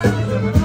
Ladies,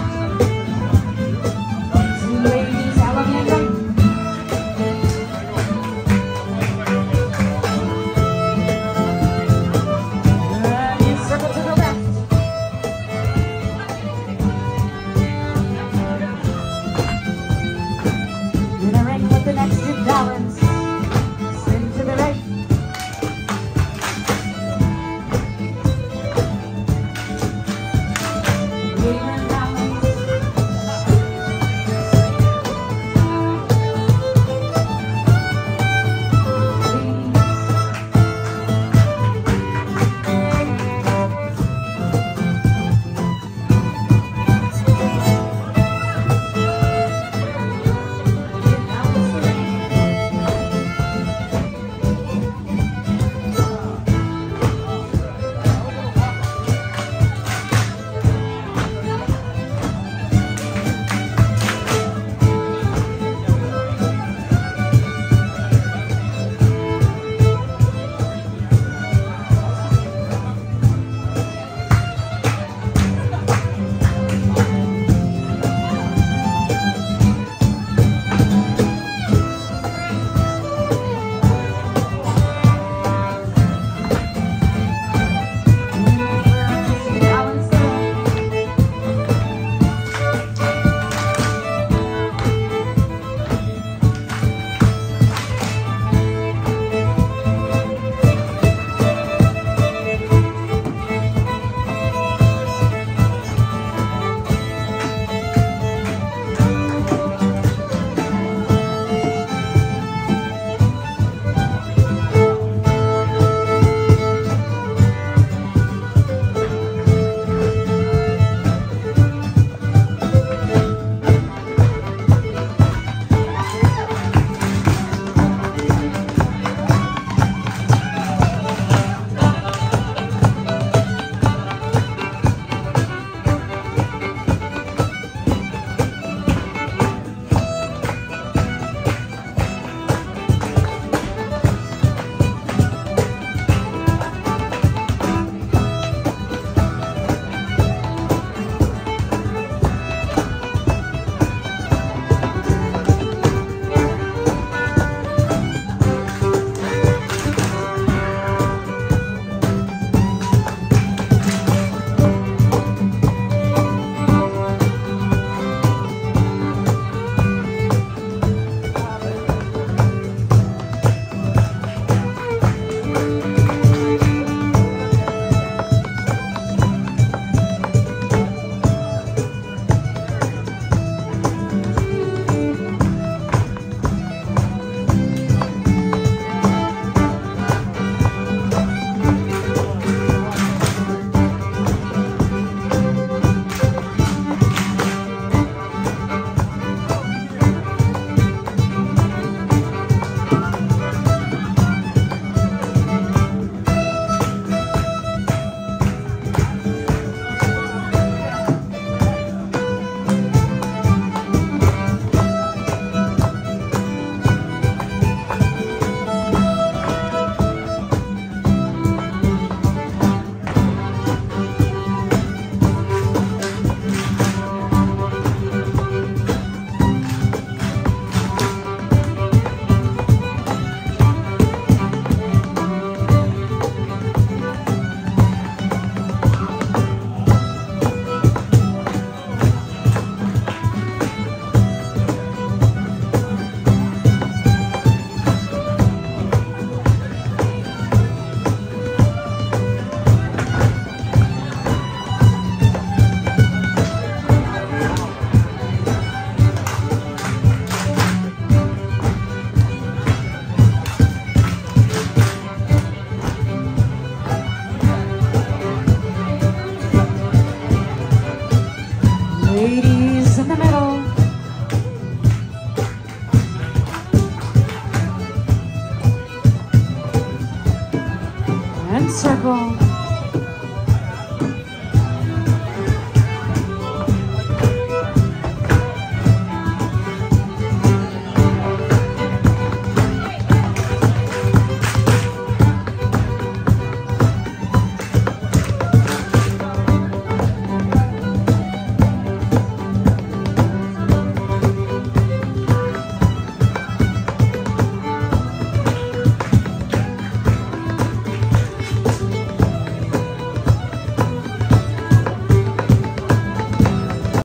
circle.